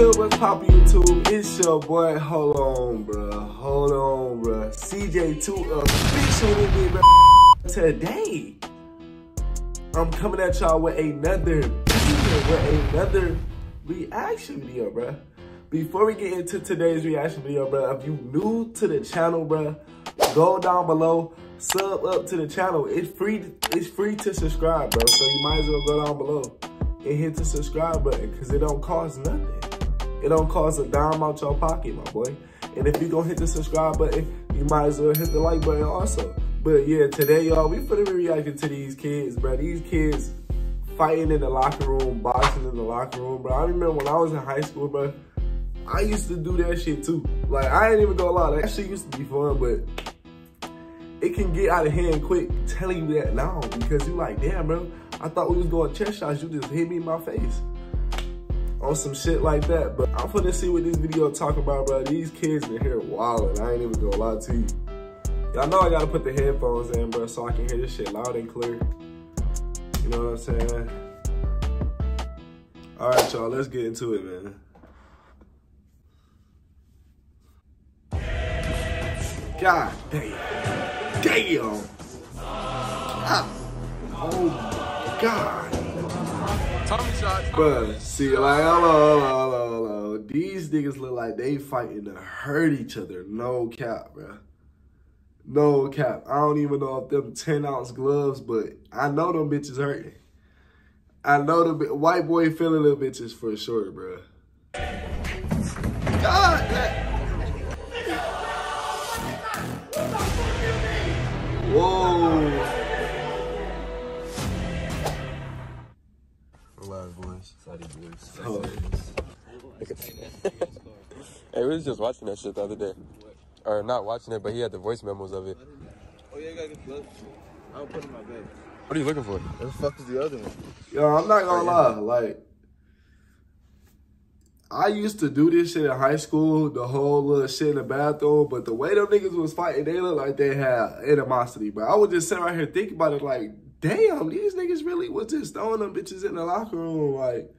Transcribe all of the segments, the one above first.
good? What's poppin' YouTube? It's your boy. Hold on, bro. Hold on, bro. CJ2 official with me, bro. Today, I'm coming at y'all with another with another reaction video, bro. Before we get into today's reaction video, bro, if you new to the channel, bro, go down below, sub up to the channel. It's free. It's free to subscribe, bro. So you might as well go down below and hit the subscribe button because it don't cost nothing. It don't cost a dime out your pocket, my boy. And if you gonna hit the subscribe button, you might as well hit the like button also. But yeah, today, y'all, we finna be reacting to these kids, bro. These kids fighting in the locker room, boxing in the locker room, bro. I remember when I was in high school, bro, I used to do that shit too. Like, I ain't even gonna lie, that shit used to be fun, but it can get out of hand quick telling you that now because you like, damn, bro, I thought we was going chest shots. You just hit me in my face on some shit like that. But I'm finna see what this video talk about, bro. These kids in here wildin'. I ain't even gonna lie to you. Y'all know I gotta put the headphones in, bro, so I can hear this shit loud and clear. You know what I'm saying? All right, y'all, let's get into it, man. God damn. Damn. Ah. Oh my God. Tommy shots. But see, like, hello, hello, hello, hello. These niggas look like they fighting to hurt each other. No cap, bro. No cap. I don't even know if them 10 ounce gloves, but I know them bitches hurting. I know the white boy feeling little bitches for sure, bro. God. Whoa. Sorry, boys. Hey, we was just watching that shit the other day. Or not watching it, but he had the voice memos of it. Oh, yeah, I gotta get gloves. I'll put it in my bag. What are you looking for? Where the fuck is the other one? Yo, I'm not gonna lie, like I used to do this shit in high school, the whole little shit in the bathroom, but the way them niggas was fighting, they look like they had animosity. But I would just sit right here thinking about it like, damn, these niggas really was just throwing them bitches in the locker room. Like,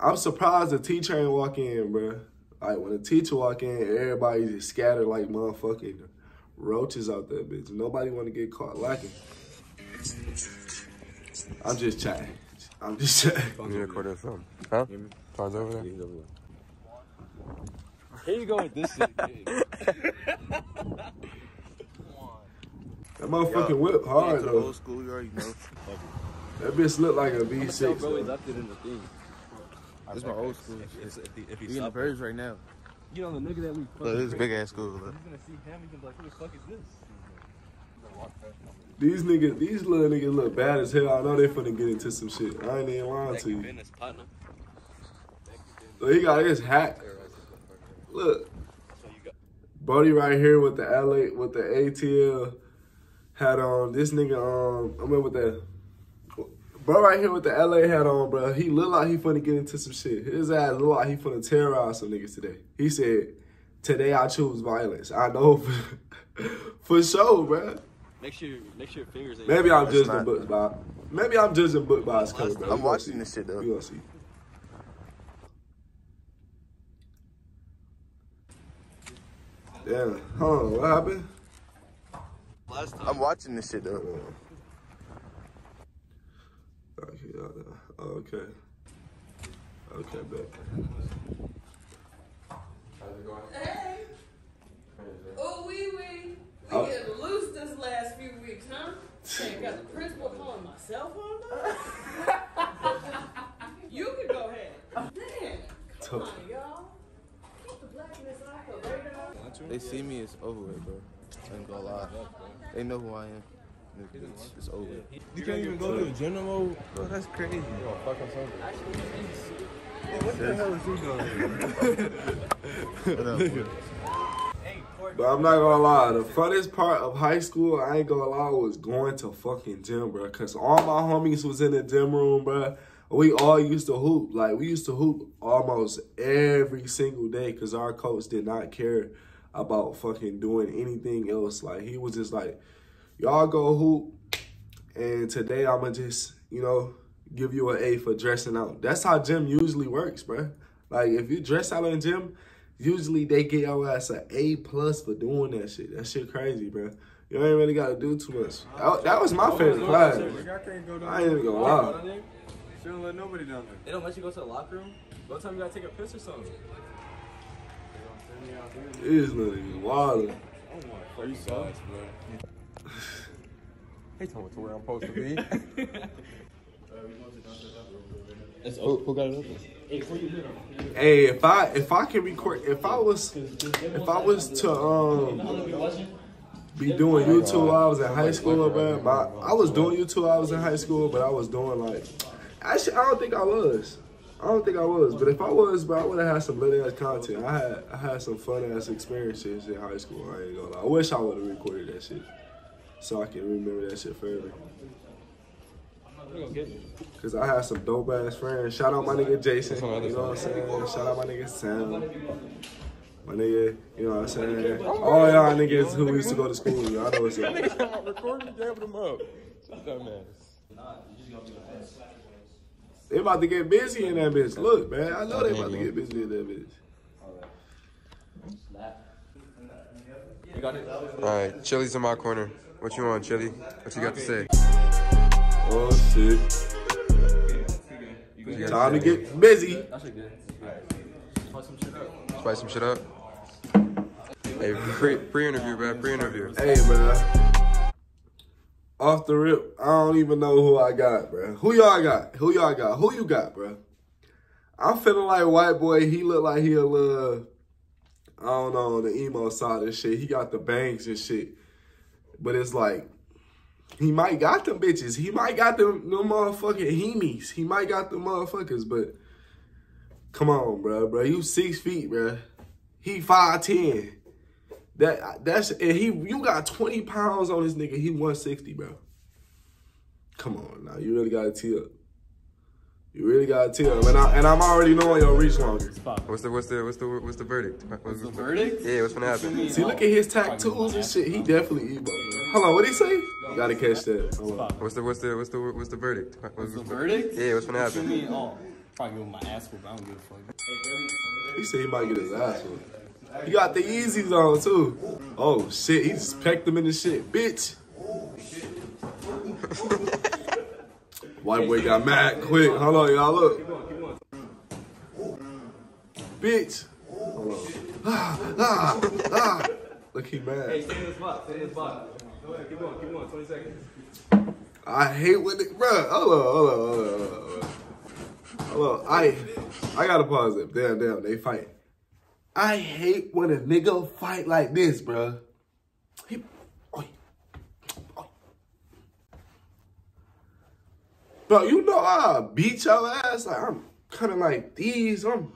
I'm surprised the teacher ain't walk in, bro. Like, when the teacher walk in, everybody just scattered like motherfucking roaches out there, bitch. Nobody want to get caught lacking. I'm just chatting. I'm just chatting. You recording a film. Huh? Phone's over there? Here you go with this shit. That motherfucking whip hard though. old school, you already know. That bitch look like a Tell V6. bro, he though. left in the thing. This is my old school. If, if, he, if he We in the stopped, birds right now. you know the nigga that we Look, fucking this is big ass school. Look. He's gonna see him. He's gonna be like, "Who the fuck is this?" These niggas, these little niggas look bad as hell. I know they finna get into some shit. I ain't even lying to you. Business. Look, he got his hat. Look, So you got Brody right here with the LA with the ATL hat on. This nigga um, I mean with the bro right here with the LA hat on, bro. He look like he finna get into some shit. His ass look like he finna terrorize some niggas today. He said, "Today I choose violence." I know for, for sure, bro. make sure make sure your fingers. ain't- Maybe I'm It's judging not. book by. Maybe I'm judging book by its cover, bro. I'm watching see. this shit, though. We gonna see. Damn. Hold on. What happened? Last time. I'm watching this shit though. Okay. y'all know. Okay. Okay, bet. Hey. Oh, wee wee. We Oh. getting loose this last few weeks, huh? Ain't got the principal calling my cell phone though. you can go ahead. Damn. Come on, y'all. Keep the blackness off the radar. They see me, it's over with, bro. I ain't gonna lie. They know who I am. This It's over. You can't even go to the gym no? Bro, oh, that's crazy. What the hell is he doing? What up, boy? But I'm not gonna lie, the funnest part of high school, I ain't gonna lie, was going to fucking gym, bro. Cause all my homies was in the gym room, bro. We all used to hoop. Like, we used to hoop almost every single day because our coach did not care about fucking doing anything else. Like, he was just like, y'all go hoop. And today I'm gonna just, you know, give you an A for dressing out. That's how gym usually works, bro. Like if you dress out in gym, usually they get your ass an A plus for doing that shit. That shit crazy, bro. You ain't really gotta do too much. That, that was my favorite class. I ain't even gonna lie. Shouldn't let nobody down there. They don't let you go to the locker room. One time you gotta take a piss or something. This nigga wild. Free sauce, bro. He told me to where I'm supposed to be. Who, who got it open? Hey, if I if I can record, if I was if I was to um be doing YouTube while I was in high school, man, my, I was doing YouTube while I was in high school, but I was doing like actually I don't think I was. I don't think I was, but if I was, bro, I would have had some lit ass content. I had I had some fun ass experiences in high school. I ain't gonna lie. I wish I would have recorded that shit so I can remember that shit forever. Cause I have some dope ass friends. Shout out my nigga Jason. You know what I'm saying? Shout out my nigga Sam. My nigga, you know what I'm saying? All y'all niggas who used to go to school, y'all know what's up. I'm recording, jabbing him up. Dumbass. They about to get busy in that bitch. Look, man, I know they about to get busy in that bitch. You got it? All right, Chili's in my corner. What you want, Chili? What you got to say? Oh shit. You Time to get busy. That shit good. Spice some shit up. Spice some shit up. Hey, pre pre interview, bro. Pre interview. Hey, man. Off the rip, I don't even know who I got, bro. Who y'all got? Who y'all got? Who you got, bro? I'm feeling like white boy. He look like he a little, I don't know, on the emo side and shit. He got the bangs and shit. But it's like, he might got them bitches. He might got them, them motherfucking hemies. He might got them motherfuckers, but come on, bro, bro. You six feet, bro. He 5'10". That that's and he you got 20 pounds on this nigga. He 160, bro. Come on now. You really gotta tee up. You really gotta tell, up. And I and I'm already knowing your reach longer. What's the what's the what's the what's the verdict? What's the Verdict? Yeah, what's gonna happen? See, look at his tattoos and shit. He definitely emo, bro. Hold on, what he say? You gotta catch that. Hold on. What's the what's the what's the what's the verdict? What's The verdict? Yeah, what's gonna What you happen? mean? Oh, probably give him my ass whoop. I don't give a fuck. He said he might get his ass whooped. He got the Yeezys on too. Oh shit, he just pecked him in the shit, bitch. White boy got mad quick. Hold on, y'all look. Bitch. Hold on. Ah, ah, ah. Look, he mad. Hey, stay in the spot. Stay in the spot. Go ahead. Keep going. Keep going. 20 seconds. I hate when it, bruh. Hold on, hold on, hold on, hold on, hold on. Hold on. I, I gotta pause it. Damn, damn, they fight. I hate when a nigga fight like this, bruh. He, Bro, you know I beat your ass. Like I'm kind of like these. I'm.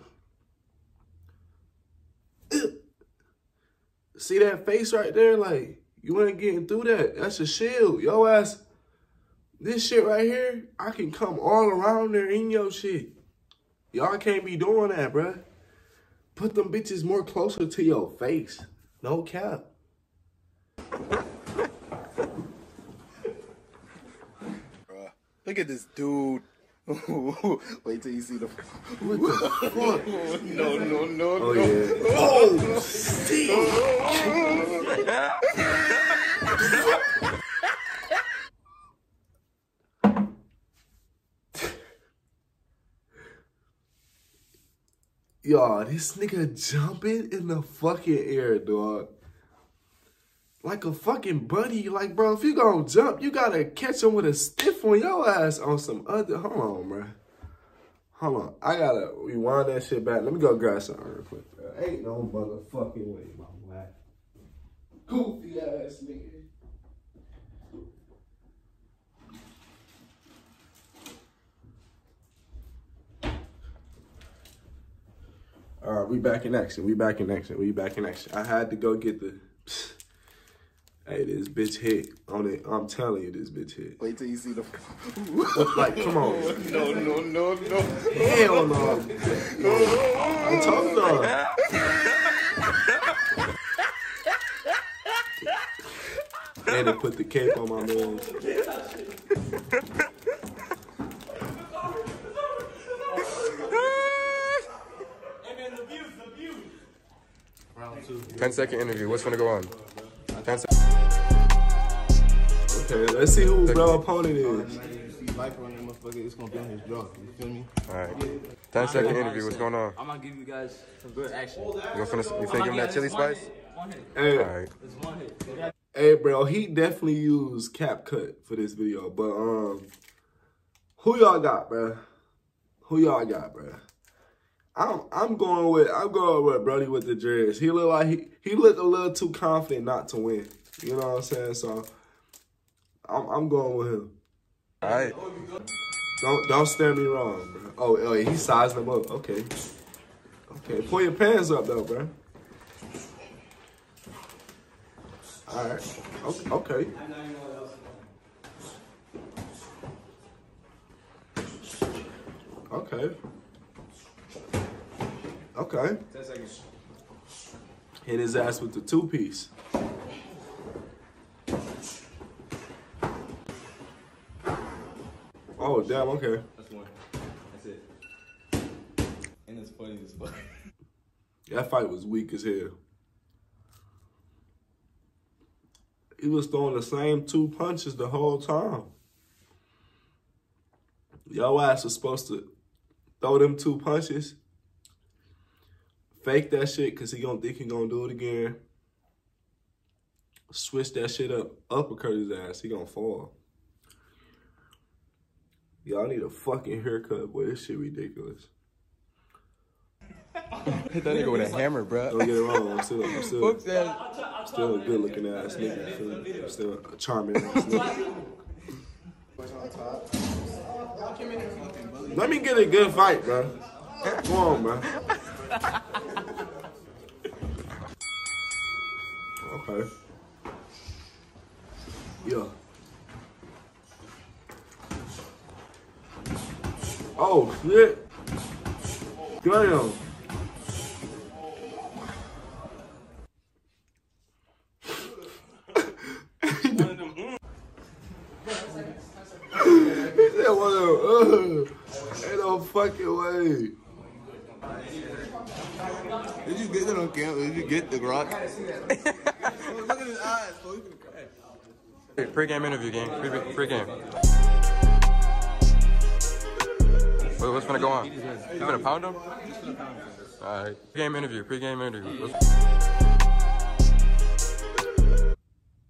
See that face right there? Like you ain't getting through that. That's a shield. Yo ass. This shit right here, I can come all around there in your shit. Y'all can't be doing that, bruh. Put them bitches more closer to your face. No cap. Look at this dude. Wait till you see the. What the fuck? No, no, no, Oh, no. yeah. Oh, shit. Y'all, this nigga jumping in the fucking air, dog. Like a fucking buddy. Like, bro, if you gonna jump, you gotta catch him with a stiff on your ass on some other. Hold on, bro. Hold on. I gotta rewind that shit back. Let me go grab something real quick. Bro. Ain't no motherfucking way, my boy. Goofy ass nigga. All right, we back in action. We back in action. We back in action. I had to go get the. Hey, this bitch hit on it. I'm telling you, this bitch hit. Wait till you see the. Like, come on. No, no, no, no. Hell no. I told her. And they put the cape on my man. Round two. 10 second interview. What's gonna go on? 10 sec- Okay, let's see who bro opponent is. See Viper on that motherfucker, it's gonna be on his jaw. You feel me? Alright. 10 second interview. What's going on? I'm gonna give you guys some good action. You gonna finna, you finna give him that chili spice? One hit. Hey, Alright. It's one hit. hey, bro, he definitely used CapCut for this video, but um, who y'all got, bro? Who y'all got, bro? I'm I'm going with I'm going with Brody with the dreads. He look like he he look a little too confident not to win. You know what I'm saying? So I'm I'm going with him. Alright. Don't don't stare me wrong, bro. Oh, oh, he sized them up. Okay, okay. Pull your pants up though, bro. All right. Okay. okay. Okay. Okay. 10. Hit his ass with the two piece. Oh damn. Okay. That's one. That's it. And it's funny as fuck. That fight was weak as hell. He was throwing the same two punches the whole time. Your ass was supposed to throw them two punches, fake that shit because he gonna think he gonna do it again. Switch that shit up, uppercut his ass, he gonna fall. Y'all need a fucking haircut, boy. This shit ridiculous. Hit that nigga with a hammer, bro. Don't get it wrong. I'm still, I'm still, Fuck that. still a good looking ass nigga. I'm still a charming ass nigga. Let me get a good fight, bro. Come on, bro. Okay. Yeah. Oh shit. Damn. That one of them, uh, ain't no fucking way. Did you get that on camera? Did you get the rock? Look at his eyes, fool. Hey, Pre-game interview, gang. Pre- Wait, what's gonna go on? You gonna pound him? Alright. Pre-game interview. Pre-game interview.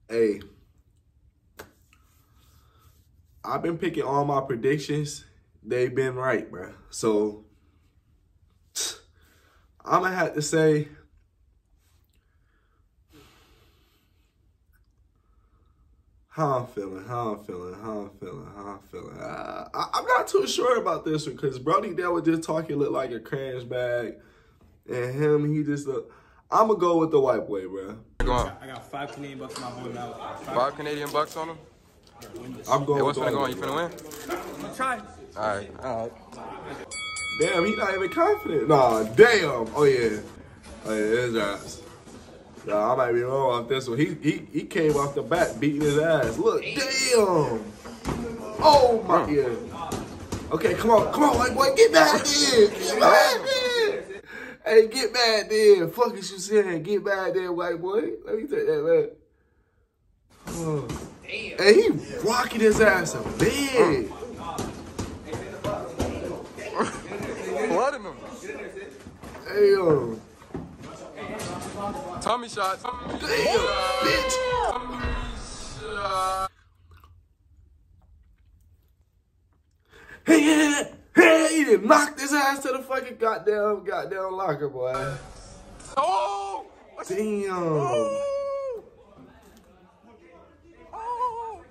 Hey, I've been picking all my predictions. They've been right, bro. So I'm gonna have to say how I'm feeling, how I'm feeling, how I'm feeling, how I'm feeling. Uh, not too sure about this one because Brody that was just talking looked like a crash bag, and him he just look. I'm gonna go with the white boy, bro. Go on. I got five Canadian bucks in my boy mouth. Five Canadian bucks on him? I'm going Hey, with what's gonna go on? white You boy. finna win? I Try. Alright. Alright. Damn, he not even confident. Nah, damn. Oh yeah. Oh yeah, his ass. Nah, I might be wrong off this one. He he he came off the bat beating his ass. Look, damn. Oh my yeah. Okay, come on, come on, white boy, get back there. Get back there. Hey, get back there. Fuck is you saying? Get back there, white boy. Let me take that man. Oh. Hey, he rocking his ass a big. Blood in him. Damn. Tummy shot. Tummy Damn, bitch. shot. Hey, hey, hey, he done knocked his ass to the fucking goddamn, goddamn locker, boy. Oh! Damn. Oh!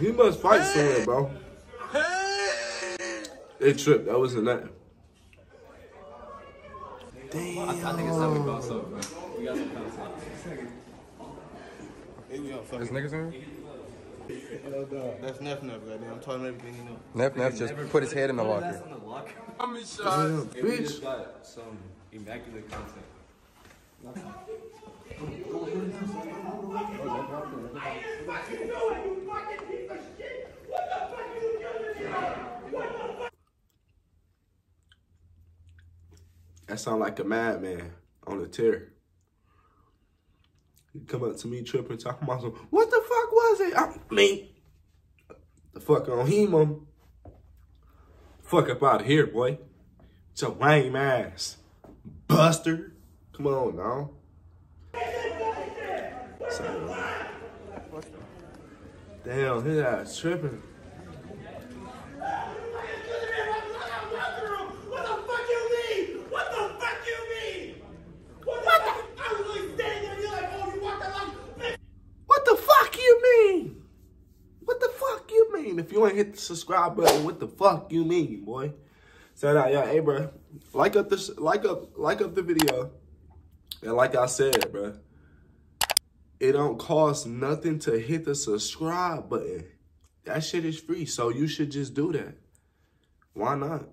He must fight somewhere, bro. Hey! They tripped. That wasn't that. Damn. I think it's time to bounce up, bro. We got some bounce up. Hey, we on There's fucking. niggas in here? That's Neff Neff, goddamn. I'm telling him everything you know. Neff Neff just put his head in the That's locker. on the locker. Tummy shot. Damn, Hey, we bitch. just got some immaculate content. That sound like a madman. on a tear. He come up to me tripping, talking about some, what the fuck was it? I mean, the fuck on him, um, fuck up out of here, boy. It's a lame ass. Buster. Come on now. Damn, his ass tripping. What the fuck you mean? What the fuck you mean? What the fuck? I was like standing there, you're like, oh, you walked out like, What the fuck you mean? What the fuck you mean? If you ain't hit the subscribe button, what the fuck you mean, boy? Shout out, yeah, hey, bro. Like up this, like up, like up the video. And like I said, bro, it don't cost nothing to hit the subscribe button. That shit is free, so you should just do that. Why not?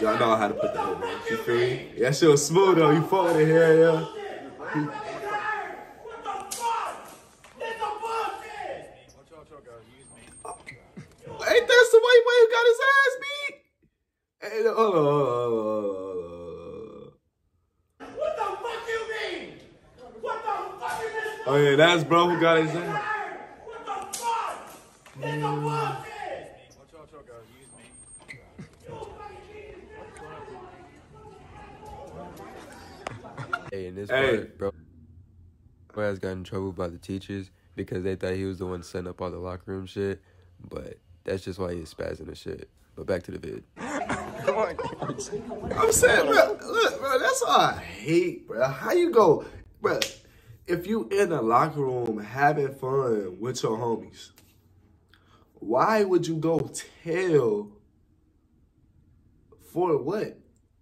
Y'all know how to put that in. You feel me? That shit was smooth though. You fuck with it here, yeah. what the fuck? It's a bullshit. Ain't that the white boy who got his ass beat? Hey, hold on, hold on, hold on, hold on. What the fuck you mean? What the fuck is this? Oh yeah, that's bro who got his ass. What the fuck? It's a bullshit. Hey, in this Hey. part, bro, boy has got in trouble by the teachers because they thought he was the one setting up all the locker room shit. But that's just why he's spazzing the shit. But back to the vid. I'm saying, bro, look, bro, that's all I hate, bro. How you go, bro? If you in the locker room having fun with your homies, why would you go tell for what?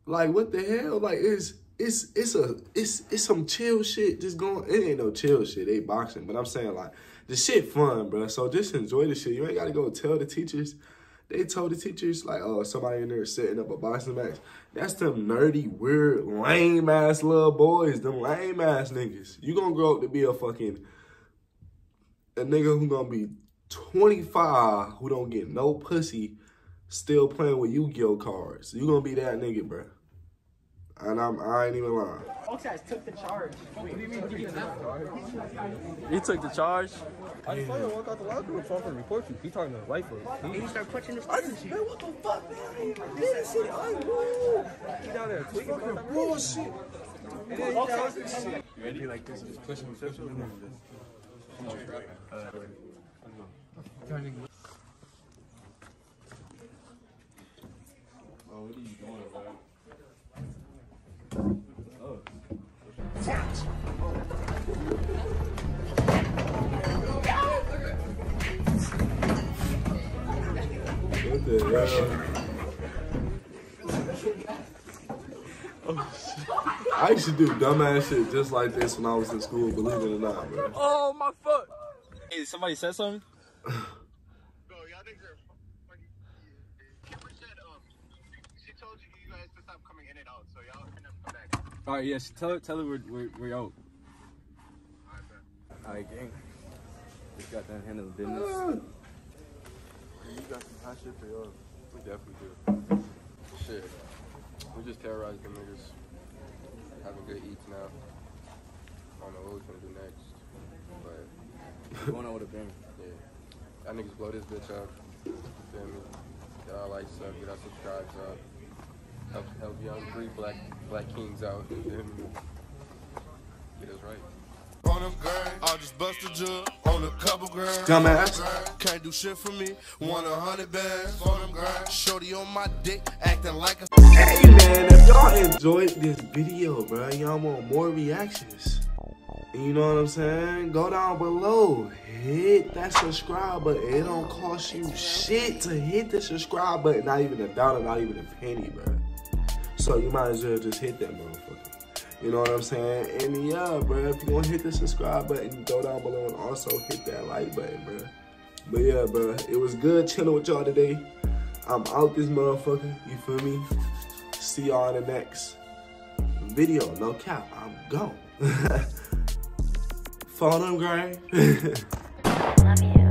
Like what the hell? Like it's it's it's a it's it's some chill shit just going. It ain't no chill shit. They boxing, but I'm saying like the shit fun, bro. So just enjoy the shit. You ain't gotta go tell the teachers. They told the teachers like, oh, somebody in there setting up a boxing match. That's them nerdy, weird, lame ass little boys. Them lame ass niggas. You gonna grow up to be a fucking a nigga who gonna be 25 who don't get no pussy still playing with Yu-Gi-Oh cards. You gonna be that nigga, bro. And I'm I ain't even lying. He took the charge. I just saw him walk out the locker room, so I'm gonna report you. He talking to white folks. He, start punching the I just, man, what the fuck, man? I ain't did shit. I ain't woo. He down there tweaking. Fucking bullshit. And then he down there shit. You ready? Like this, just push him, push him, and then just. Uh, oh, what are you doing, bro? I used to do dumbass shit just like this when I was in school, believe it or not, bro. Oh, my foot. Hey, somebody said something? Bro, y'all niggas are fucking. Kimber said, um, she told you you guys to stop coming in and out, so y'all can come back. All right, yeah, tell her, tell her we're, we're, we're out. Alright, bet. Alright, gang. Just got done handling business. You got some hot shit for y'all. We definitely do. Shit. We just terrorized them niggas. Having good eats now. I don't know what we're gonna do next. But Going on with a bang. yeah. Y'all niggas blow this bitch up. You feel me? Get our likes up, get our subscribes up. Help help young three black black kings out. You feel me? Get us right. On them grind, I just bust a jug on a couple grand. Dumbass. Can't do shit for me. Want a hundred bands on them grind. Shorty on my dick, acting like a. Hey man, if y'all enjoyed this video, bro, y'all want more reactions. You know what I'm saying? Go down below, hit that subscribe button. It don't cost you shit to hit the subscribe button. Not even a dollar, not even a penny, bro. So you might as well just hit that motherfucker. You know what I'm saying? And yeah, bro, if you want to hit the subscribe button, go down below and also hit that like button, bro. But yeah, bro, it was good chilling with y'all today. I'm out this motherfucker. You feel me? See y'all in the next video. No cap. I'm gone. Phone them, Gray. Love you.